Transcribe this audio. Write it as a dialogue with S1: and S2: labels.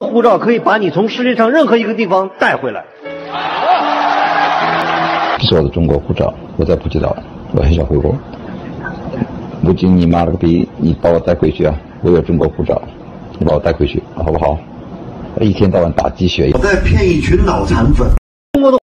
S1: 护照可以把你从世界上任何一个地方带回来。
S2: 这是我的中国护照我在普吉岛我很想回国。吴京你妈了个逼你把我带回去啊我有中国护照你把我带回去好不好？一天到晚打鸡血
S3: 我在骗一群脑残粉。中国的